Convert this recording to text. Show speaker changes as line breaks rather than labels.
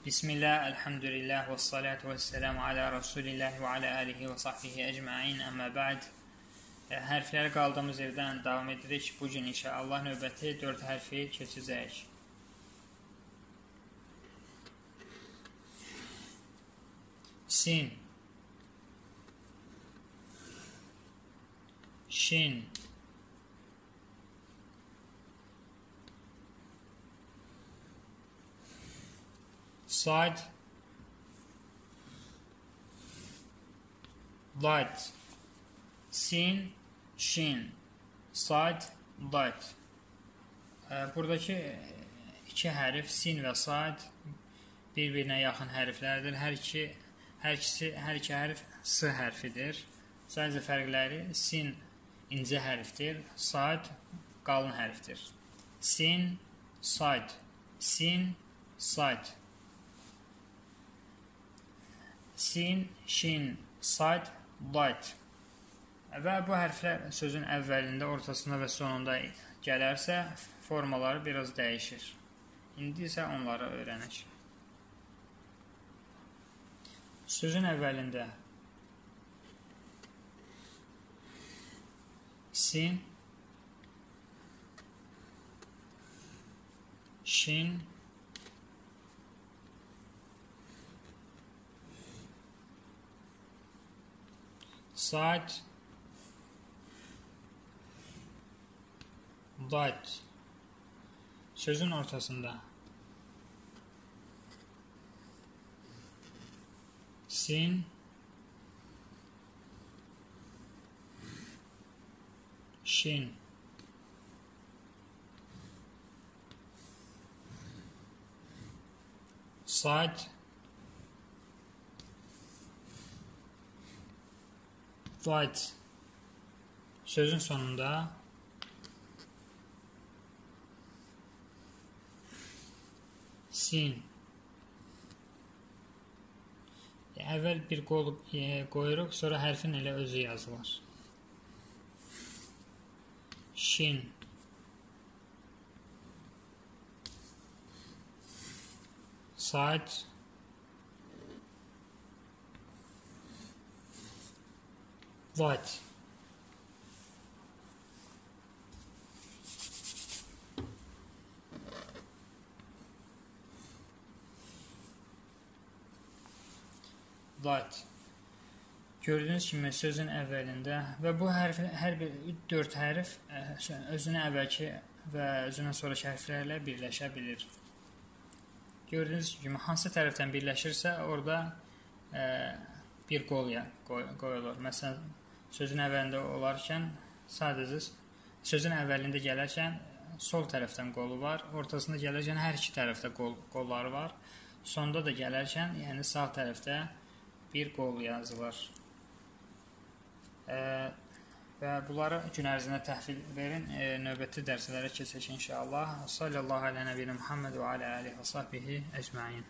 Bismillah, elhamdülillah və salatu və selamu alə Rasulillah və alə alihi və sahbihi əcmain, əmmə bə'd. Hərfləri qaldığımız yerdən davam edirik. Bugün inşallah növbəti 4 hərfi keçəcəyik. Sin Şin Sad Dad Sin Şin Sad Dad Buradakı iki hərf sin və sad bir-birinə yaxın hərflərdir. Hər iki hər ikisi hər iki hərf s hərfidir. Sadəcə fərqləri sin incə hərfdir, sad qalın hərfdir. Sin, sad, sin, sad. Sin, şin, sad, dayt. Və bu hərflər sözün əvvəlində, ortasında və sonunda gələrsə, formaları biraz dəyişir. İndi isə onları öyrənək. Sözün əvvəlində sin, şin, saat. Dat sözün ortasında. Sin. Şin saat white. Sözün sonunda. Sin. Əvvəl bir qol e, qoyuruq, sonra hərfin elə özü yazılır. Şin Saat White. Light. Gördüyünüz kimi sözün əvvəlində və bu hərf hər bir 4 hərf özünə əvvəlki və özünə sonraki hərflərlə birləşə bilir. Gördüyünüz kimi hansı tərəfdən birləşirsə, orada ə, bir qol qoyulur. Məsələn, sözün əvvəlində olarkən sadəcə sözün əvvəlində gələrkən sol tərəfdən qolu var, ortasında gələrkən hər iki tərəfdə qol, qolları var. Sonda da gələrkən, yəni sağ tərəfdə bir qol yazılır. E, və bunları gün ərzində təhvil verin. E, növbəti dərslərə keçək inşallah. Sallallahu alə nəbiyyə Muhammed və alə alihi və sahbihi əcmaîn.